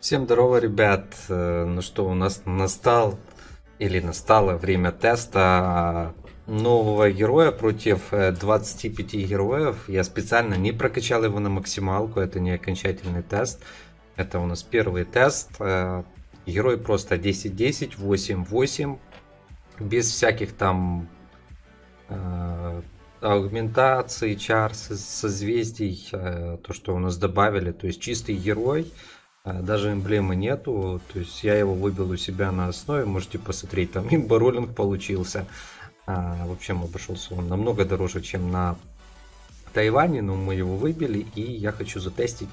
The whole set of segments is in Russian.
Всем здорово, ребят. Э, ну что, у нас настал или настало время теста нового героя против 25 э, героев. Я специально не прокачал его на максималку, это не окончательный тест. Это у нас первый тест. Э, герой просто 10-10, 8-8, без всяких там аугментации, чар, созвездий, то, что у нас добавили. То есть чистый герой. А, даже эмблемы нету, то есть я его выбил у себя на основе, можете посмотреть, там имбороллинг получился. А, в общем, обошелся он намного дороже, чем на Тайване, но мы его выбили, и я хочу затестить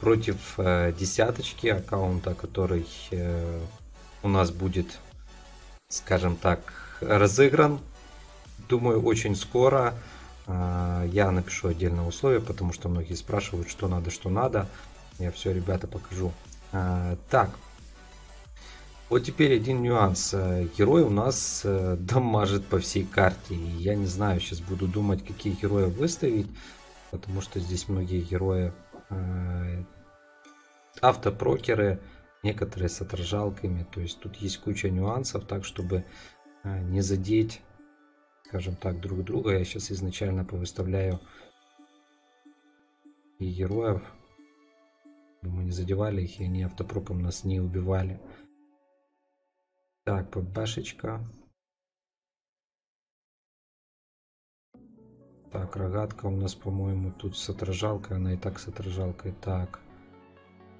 против э, десяточки аккаунта, который э, у нас будет, скажем так, разыгран. Думаю, очень скоро. Э, я напишу отдельное условие, потому что многие спрашивают, что надо, что надо. Я все, ребята, покажу. А, так. Вот теперь один нюанс. Э, герой у нас э, дамажит по всей карте. Я не знаю, сейчас буду думать, какие герои выставить. Потому что здесь многие герои э, автопрокеры, некоторые с отражалками. То есть тут есть куча нюансов, так чтобы не задеть, скажем так, друг друга. Я сейчас изначально повыставляю и героев мы не задевали их, и они автопроком нас не убивали. Так, ПБшечка. Так, рогатка у нас, по-моему, тут с отражалкой. Она и так с отражалкой. Так,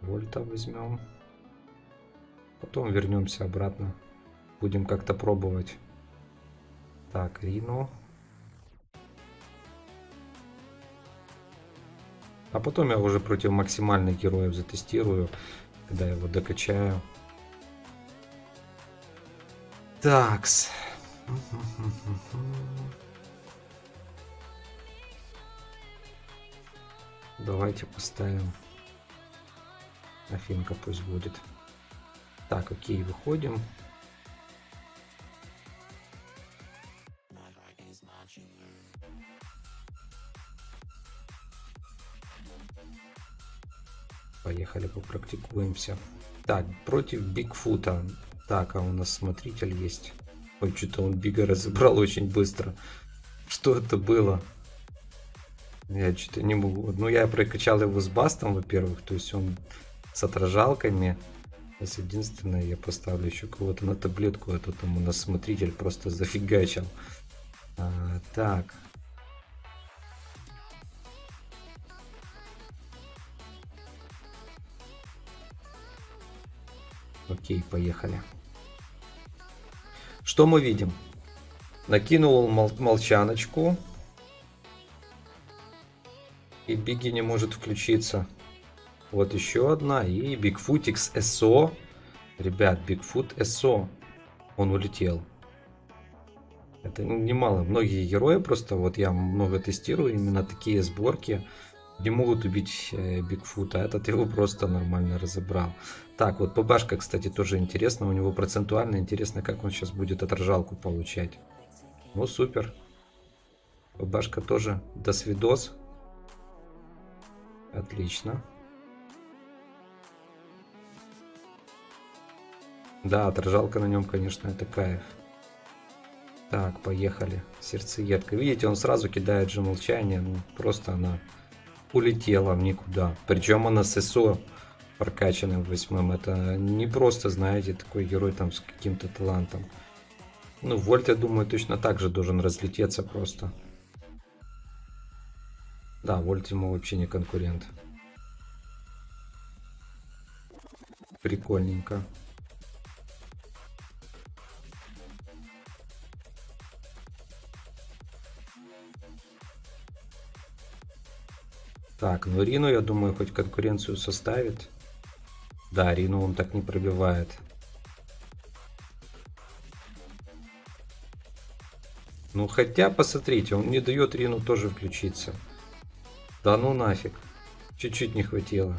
вольта возьмем. Потом вернемся обратно. Будем как-то пробовать. Так, Рину. А потом я уже против максимальных героев затестирую, когда его докачаю. Такс. Давайте поставим. Афинка пусть будет. Так, окей, выходим. Поехали, попрактикуемся. Так, против Бигфута. Так, а у нас смотритель есть. Ой, что-то он Бига разобрал очень быстро. Что это было? Я что-то не могу. Ну, я прокачал его с бастом, во-первых. То есть он с отражалками. Сейчас единственное, я поставлю еще кого-то на таблетку. А там у нас смотритель просто зафигачил. А, так. Окей, поехали. Что мы видим? Накинул мол молчаночку. И Биги не может включиться. Вот еще одна. И Bigfootix SO. Ребят, Bigfoot SO. Он улетел. Это немало. Многие герои просто, вот я много тестирую, именно такие сборки не могут убить э, Бигфута. Этот его просто нормально разобрал. Так, вот ПБшка, кстати, тоже интересно. У него процентуально интересно, как он сейчас будет отражалку получать. Ну, супер. ПБшка тоже до свидос. Отлично. Да, отражалка на нем, конечно, это кайф. Так, поехали. Сердцеедка. Видите, он сразу кидает же молчание. Ну, просто она улетела в никуда. Причем она с СО прокачанным восьмым. Это не просто, знаете, такой герой там с каким-то талантом. Ну, Вольт, я думаю, точно так же должен разлететься просто. Да, Вольт ему вообще не конкурент. Прикольненько. Так, ну Рину, я думаю, хоть конкуренцию составит. Да, Рину он так не пробивает. Ну, хотя, посмотрите, он не дает Рину тоже включиться. Да ну нафиг. Чуть-чуть не хватило.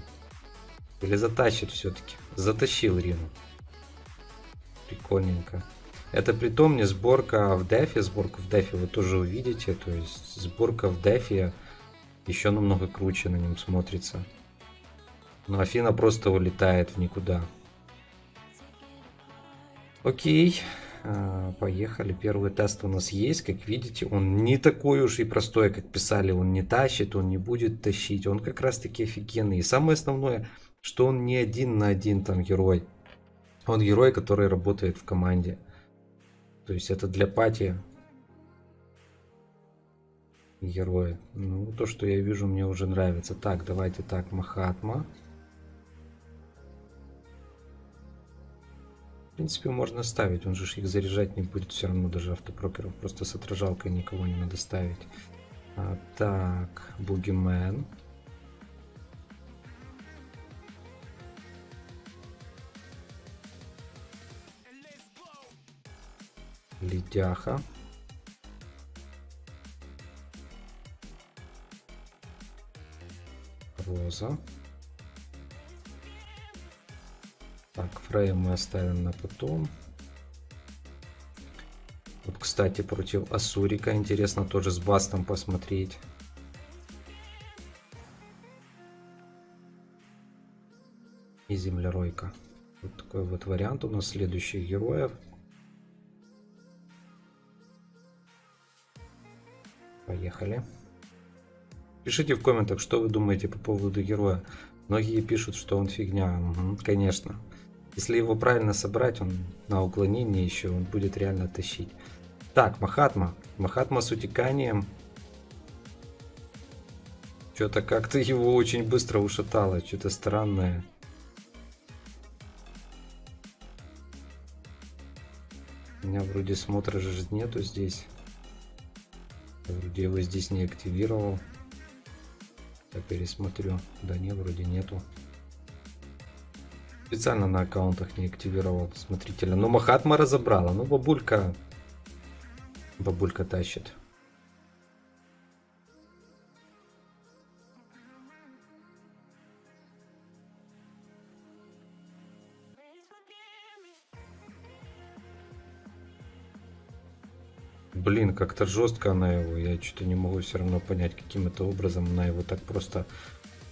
Или затащит все-таки. Затащил Рину. Прикольненько. Это при том не сборка в дефе. Сборку в дефе вы тоже увидите. То есть сборка в дефе еще намного круче на нем смотрится. Но Афина просто улетает в никуда. Окей. А, поехали. Первый тест у нас есть. Как видите, он не такой уж и простой, как писали. Он не тащит, он не будет тащить. Он как раз таки офигенный. И самое основное, что он не один на один там герой. Он герой, который работает в команде. То есть это для пати герои. Ну, то, что я вижу, мне уже нравится. Так, давайте так, Махатма. В принципе, можно ставить, он же их заряжать не будет все равно даже автопрокеров. Просто с отражалкой никого не надо ставить. А, так, Бугимен. Ледяха. Роза. Так, фрейм мы оставим на потом. Вот, кстати, против Асурика интересно тоже с бастом посмотреть. И землеройка. Вот такой вот вариант у нас следующих героев. Поехали. Пишите в комментах, что вы думаете по поводу героя. Многие пишут, что он фигня. Угу, конечно. Если его правильно собрать, он на уклонение еще, он будет реально тащить. Так, Махатма. Махатма с утеканием. Что-то как-то его очень быстро ушатало. Что-то странное. У меня вроде смотра же нету здесь. вроде его здесь не активировал. Я пересмотрю. Да не, вроде нету. Специально на аккаунтах не активировал смотрителя. Но Махатма разобрала. Ну, бабулька... Бабулька тащит. Блин, как-то жестко она его. Я что-то не могу все равно понять, каким это образом она его так просто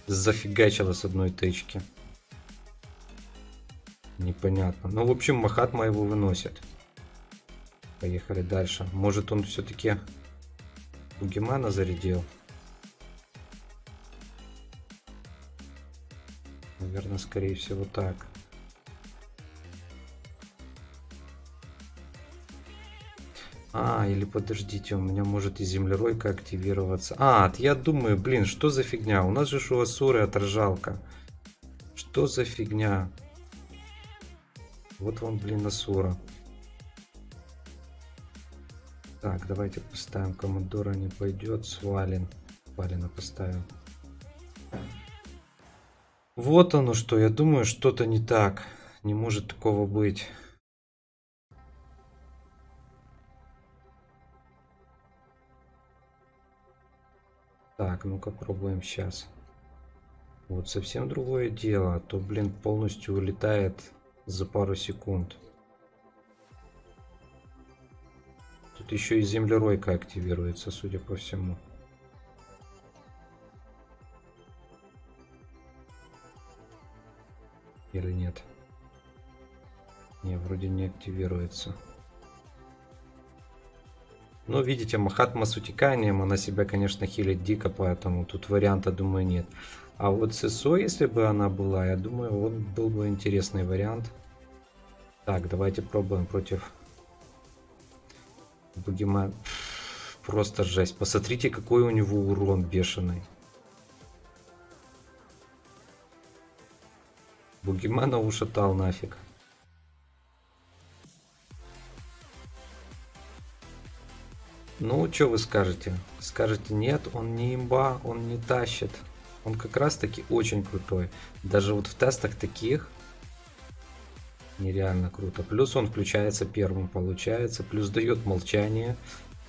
зафигачила с одной тычки. Непонятно. Ну, в общем, Махатма его выносит. Поехали дальше. Может, он все-таки Бугимана зарядил? Наверное, скорее всего так. А, или подождите, у меня может и землеройка активироваться. А, я думаю, блин, что за фигня? У нас же у Асуры отражалка. Что за фигня? Вот вам, блин, Асура. Так, давайте поставим Коммодора не пойдет. Свален. Свалена поставим. Вот оно что. Я думаю, что-то не так. Не может такого быть. Так, ну-ка пробуем сейчас. Вот совсем другое дело. А то, блин, полностью улетает за пару секунд. Тут еще и землеройка активируется, судя по всему. Или нет? Не, вроде не активируется. Но видите, Махатма с утеканием, она себя, конечно, хилит дико, поэтому тут варианта, думаю, нет. А вот с ИСО, если бы она была, я думаю, вот был бы интересный вариант. Так, давайте пробуем против Бугима. Просто жесть. Посмотрите, какой у него урон бешеный. Бугимана ушатал нафиг. Ну, что вы скажете? Скажете, нет, он не имба, он не тащит. Он как раз таки очень крутой. Даже вот в тестах таких нереально круто. Плюс он включается первым, получается. Плюс дает молчание.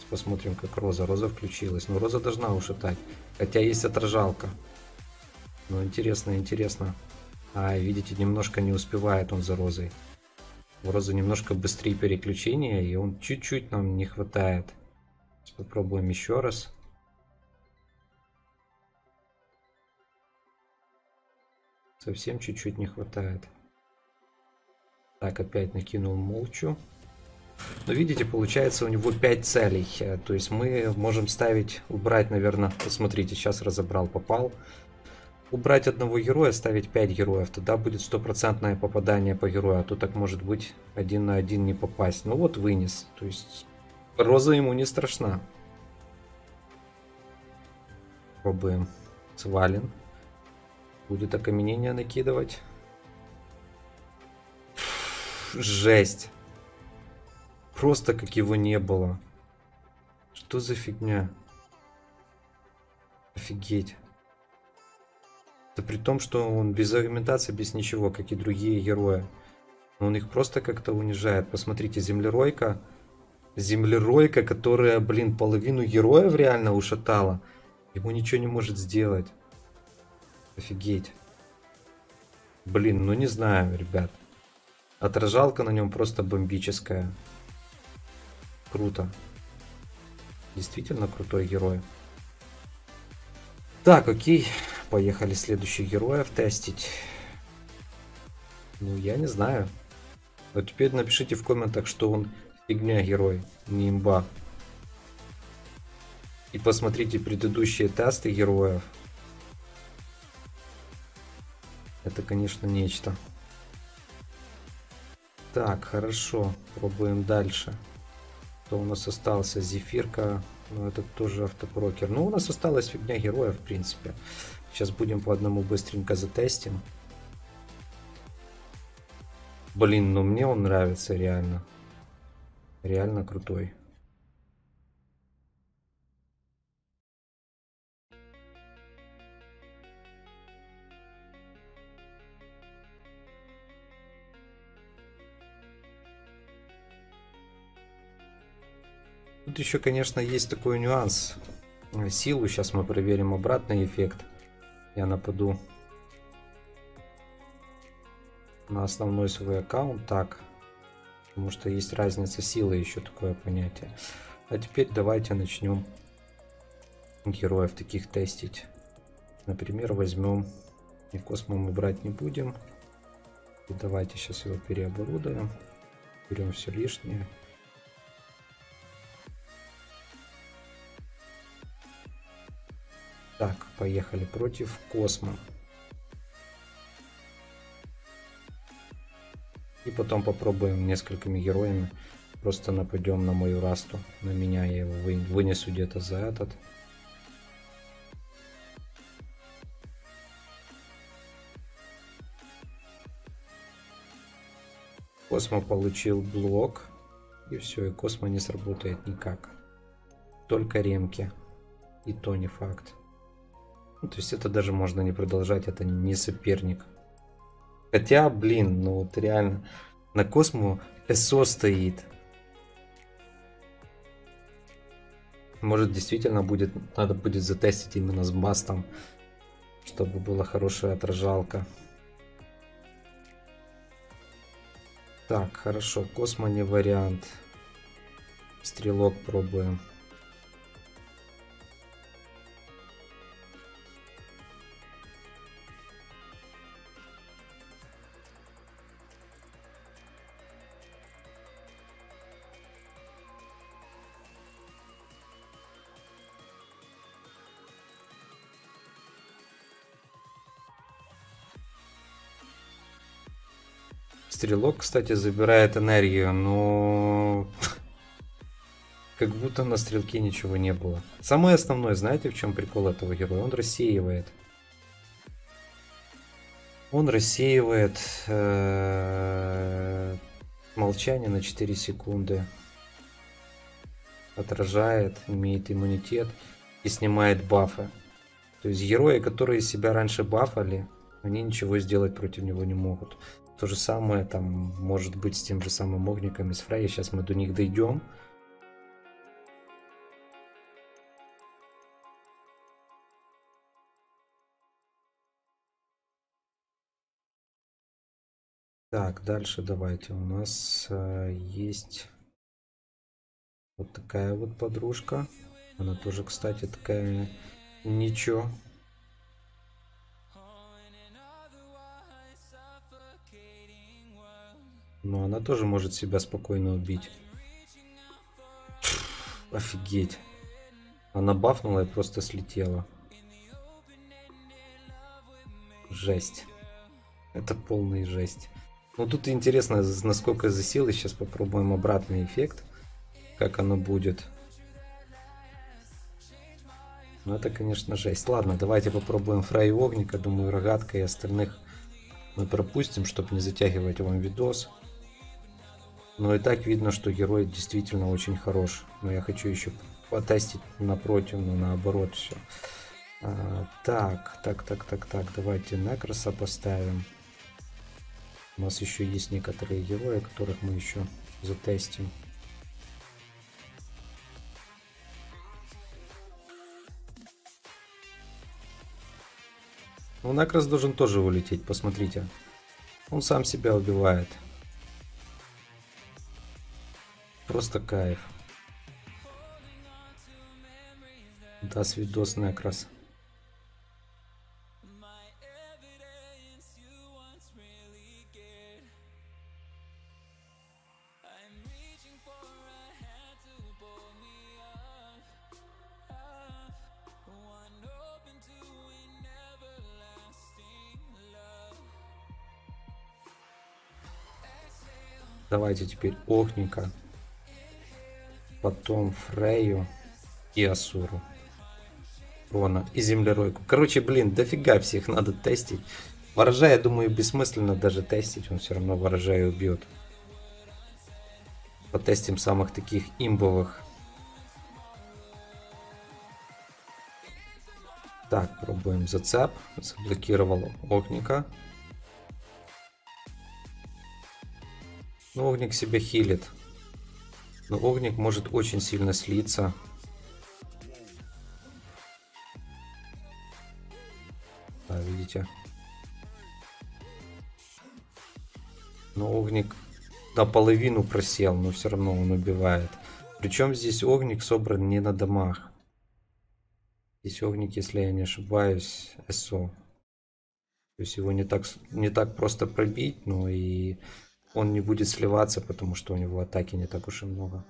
Посмотрим, как Роза. Роза включилась. Но ну, Роза должна ушатать. Хотя есть отражалка. Ну, интересно, интересно. А, видите, немножко не успевает он за Розой. У Розы немножко быстрее переключения, и он чуть-чуть нам не хватает. Попробуем еще раз. Совсем чуть-чуть не хватает. Так, опять накинул молчу. Но видите, получается у него 5 целей. То есть мы можем ставить, убрать, наверное, посмотрите, сейчас разобрал, попал. Убрать одного героя, ставить 5 героев. Тогда будет стопроцентное попадание по герою. А то так может быть один на один не попасть. Ну вот вынес. То есть роза ему не страшна. Пробуем. Свален. Будет окаменение накидывать. Жесть. Просто как его не было. Что за фигня? Офигеть. Это при том, что он без аргументации, без ничего, как и другие герои. Он их просто как-то унижает. Посмотрите, землеройка. Землеройка, которая, блин, половину героев реально ушатала. Ему ничего не может сделать. Офигеть. Блин, ну не знаю, ребят. Отражалка на нем просто бомбическая. Круто. Действительно крутой герой. Так, окей. Поехали следующих героев тестить. Ну, я не знаю. Вот теперь напишите в комментах, что он фигня герой, не имба. И посмотрите предыдущие тесты героев. Это, конечно, нечто. Так, хорошо. Пробуем дальше. Кто у нас остался? Зефирка. Ну, это тоже автопрокер. Ну, у нас осталась фигня героя, в принципе. Сейчас будем по одному быстренько затестим. Блин, ну мне он нравится реально. Реально крутой. Тут еще, конечно, есть такой нюанс. Силу сейчас мы проверим обратный эффект. Я нападу на основной свой аккаунт так. Потому что есть разница силы, еще такое понятие. А теперь давайте начнем героев таких тестить. Например, возьмем... И космо мы брать не будем. И давайте сейчас его переоборудуем. Берем все лишнее. Так, поехали против Космо. И потом попробуем несколькими героями. Просто нападем на мою расту. На меня я его вынесу где-то за этот. Космо получил блок. И все, и Космо не сработает никак. Только ремки. И то не факт. Ну, то есть это даже можно не продолжать, это не соперник. Хотя, блин, ну вот реально, на Космо СО стоит. Может действительно будет, надо будет затестить именно с бастом, чтобы была хорошая отражалка. Так, хорошо, Космо не вариант. Стрелок пробуем. Стрелок, кстати, забирает энергию, но... Как будто на стрелке ничего не было. Самое основное, знаете, в чем прикол этого героя? Он рассеивает. Он рассеивает э, молчание на 4 секунды. Отражает, имеет иммунитет и снимает бафы. То есть герои, которые себя раньше бафали, они ничего сделать против него не могут. То же самое там может быть с тем же самым огником из Фрей. Сейчас мы до них дойдем. Так, дальше давайте. У нас э, есть вот такая вот подружка. Она тоже, кстати, такая ничего. Но она тоже может себя спокойно убить. Офигеть. Она бафнула и просто слетела. Жесть. Это полная жесть. Ну тут интересно, насколько засилы. Сейчас попробуем обратный эффект. Как оно будет. Ну это, конечно, жесть. Ладно, давайте попробуем Фрай Огника. Думаю, рогатка и остальных мы пропустим, чтобы не затягивать вам видос. Но и так видно, что герой действительно очень хорош. Но я хочу еще потестить напротив, но наоборот все. А, так, так, так, так, так, давайте Некроса поставим. У нас еще есть некоторые герои, которых мы еще затестим. Ну, Некрос должен тоже улететь, посмотрите. Он сам себя убивает. Просто кайф. Даст видос Некрос. Давайте теперь Охника. Потом Фрею и Асуру. Рона и Землеройку. Короче, блин, дофига всех надо тестить. Ворожая, я думаю, бессмысленно даже тестить. Он все равно ворожая убьет. Потестим самых таких имбовых. Так, пробуем зацеп. Заблокировал Огника. Ну, Огник себя хилит. Но Огник может очень сильно слиться. Да, видите? Но Огник наполовину просел, но все равно он убивает. Причем здесь Огник собран не на домах. Здесь Огник, если я не ошибаюсь, СО. То есть его не так, не так просто пробить, но и он не будет сливаться, потому что у него атаки не так уж и много.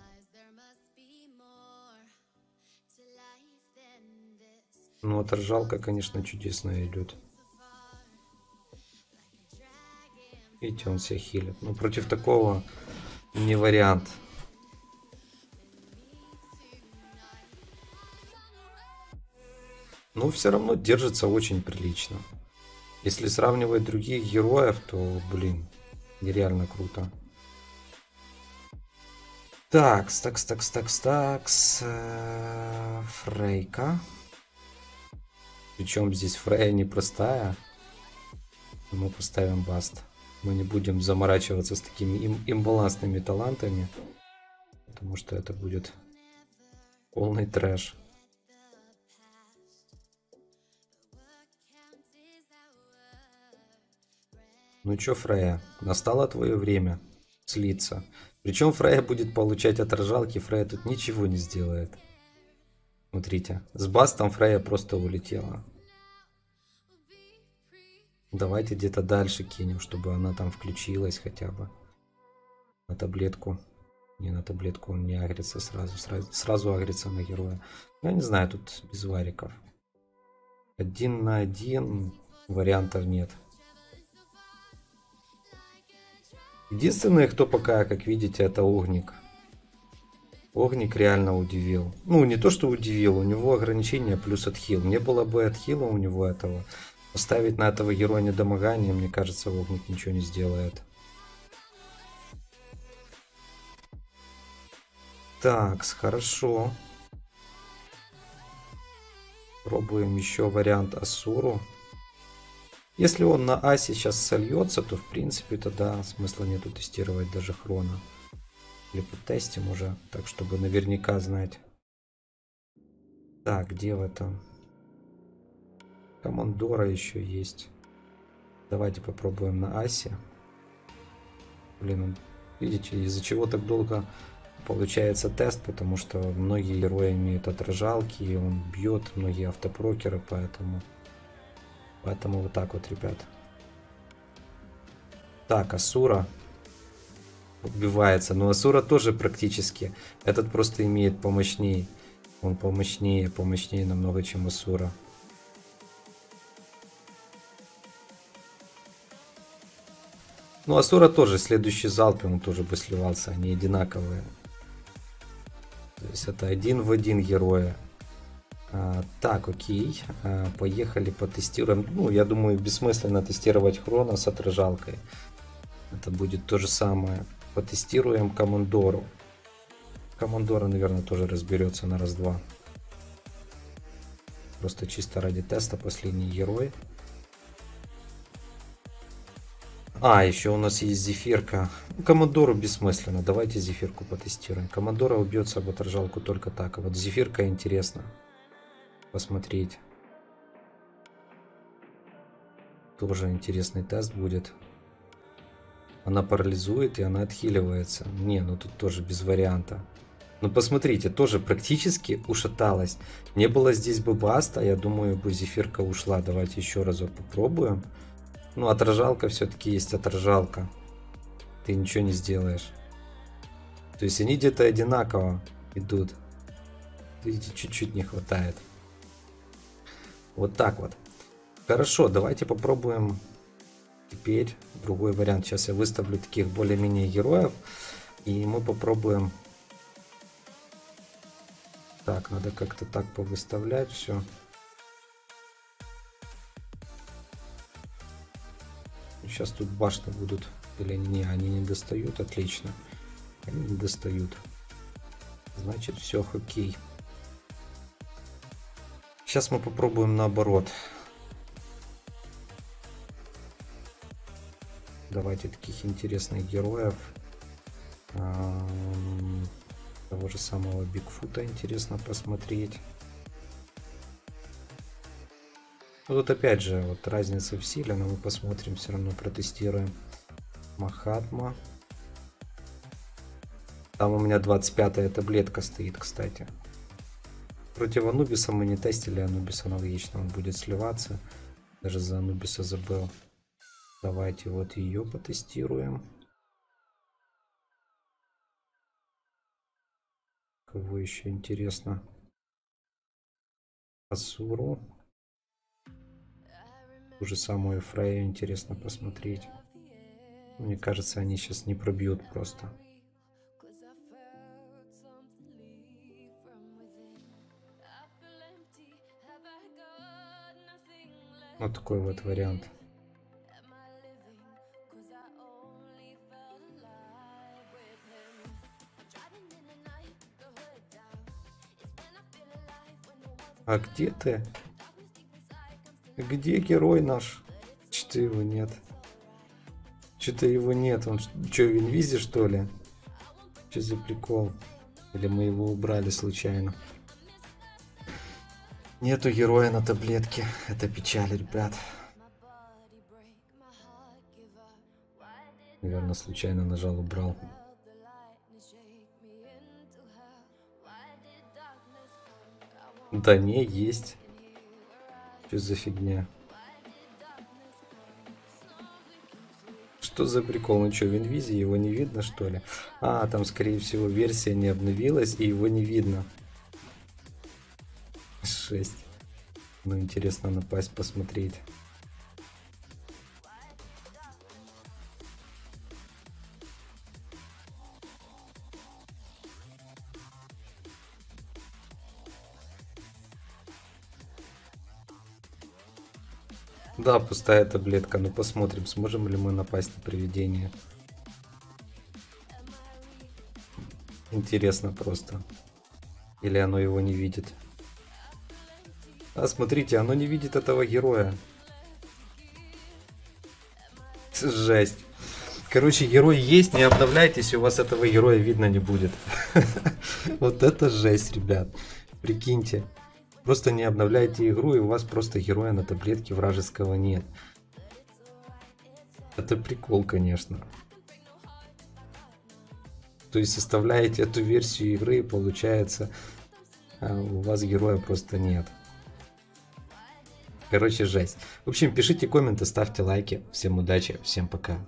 Ну, отражалка, конечно, чудесная идет. Видите, он себя хилит. Ну, против такого не вариант. Но все равно держится очень прилично. Если сравнивать других героев, то, блин, Нереально круто. Такс, такс, такс, такс, такс. Э, Фрейка. Причем здесь Фрея непростая. Мы поставим баст. Мы не будем заморачиваться с такими им имбалансными талантами. Потому что это будет полный трэш. Ну чё, Фрея, настало твое время слиться. Причем Фрея будет получать отражалки, Фрея тут ничего не сделает. Смотрите, с бастом Фрея просто улетела. Давайте где-то дальше кинем, чтобы она там включилась хотя бы. На таблетку. Не на таблетку, он не агрится сразу. Сразу, сразу агрится на героя. Я не знаю, тут без вариков. Один на один вариантов нет. Единственное, кто пока, как видите, это Огник. Огник реально удивил. Ну, не то, что удивил, у него ограничение плюс отхил. Не было бы отхила у него этого. Поставить на этого героя недомогание, мне кажется, Огник ничего не сделает. Так, хорошо. Пробуем еще вариант Асуру. Если он на А сейчас сольется, то в принципе тогда смысла нету тестировать даже хрона. Или потестим уже, так чтобы наверняка знать. Так, где в этом? Командора еще есть. Давайте попробуем на Асе. Блин, видите, из-за чего так долго получается тест, потому что многие герои имеют отражалки, и он бьет, многие автопрокеры, поэтому... Поэтому вот так вот, ребят. Так, Асура. убивается. Но Асура тоже практически. Этот просто имеет помощнее. Он помощнее, помощнее намного, чем Асура. Ну, Асура тоже, следующий залп ему тоже бы сливался, они одинаковые. То есть это один в один героя. А, так, окей. А, поехали потестируем. Ну, я думаю, бессмысленно тестировать Хрона с отражалкой. Это будет то же самое. Потестируем Командору. Командора, наверное, тоже разберется на раз-два. Просто чисто ради теста последний герой. А, еще у нас есть зефирка. Командору бессмысленно. Давайте зефирку потестируем. Командора убьется об отражалку только так. А вот зефирка интересно посмотреть. Тоже интересный тест будет. Она парализует и она отхиливается. Не, ну тут тоже без варианта. Ну посмотрите, тоже практически ушаталась. Не было здесь бы баста, я думаю, бы зефирка ушла. Давайте еще разок попробуем. Ну, отражалка все-таки есть отражалка. Ты ничего не сделаешь. То есть они где-то одинаково идут. Видите, чуть-чуть не хватает. Вот так вот. Хорошо, давайте попробуем теперь другой вариант. Сейчас я выставлю таких более-менее героев. И мы попробуем... Так, надо как-то так повыставлять все. Сейчас тут башни будут. Или не, они не достают. Отлично. Они не достают. Значит, все хоккей. Сейчас мы попробуем наоборот. Давайте таких интересных героев. Того же самого Бигфута интересно посмотреть. Ну, тут опять же вот разница в силе, но мы посмотрим, все равно протестируем. Махатма. Там у меня 25-я таблетка стоит, кстати. Против Анубиса мы не тестили, Анубис аналогично, он будет сливаться. Даже за Анубиса забыл. Давайте вот ее потестируем. Кого еще интересно? Асуру. Ту же самую Фрейю интересно посмотреть. Мне кажется, они сейчас не пробьют просто. Вот такой вот вариант. А где ты? Где герой наш? Что-то его нет. Что-то его нет. Он что, в что ли? Что за прикол? Или мы его убрали случайно? Нету героя на таблетке. Это печаль, ребят. Наверное, случайно нажал, убрал. Да не, есть. Что за фигня? Что за прикол? Ну что, в инвизе его не видно, что ли? А, там, скорее всего, версия не обновилась, и его не видно. 6. Ну, интересно напасть, посмотреть. Да, пустая таблетка. Ну посмотрим, сможем ли мы напасть на привидение. Интересно просто. Или оно его не видит. А смотрите, оно не видит этого героя. Жесть. Короче, герой есть, не обновляйтесь, у вас этого героя видно не будет. Вот это жесть, ребят. Прикиньте. Просто не обновляйте игру, и у вас просто героя на таблетке вражеского нет. Это прикол, конечно. То есть составляете эту версию игры, и получается, а, у вас героя просто нет. Короче, жесть. В общем, пишите комменты, ставьте лайки. Всем удачи, всем пока.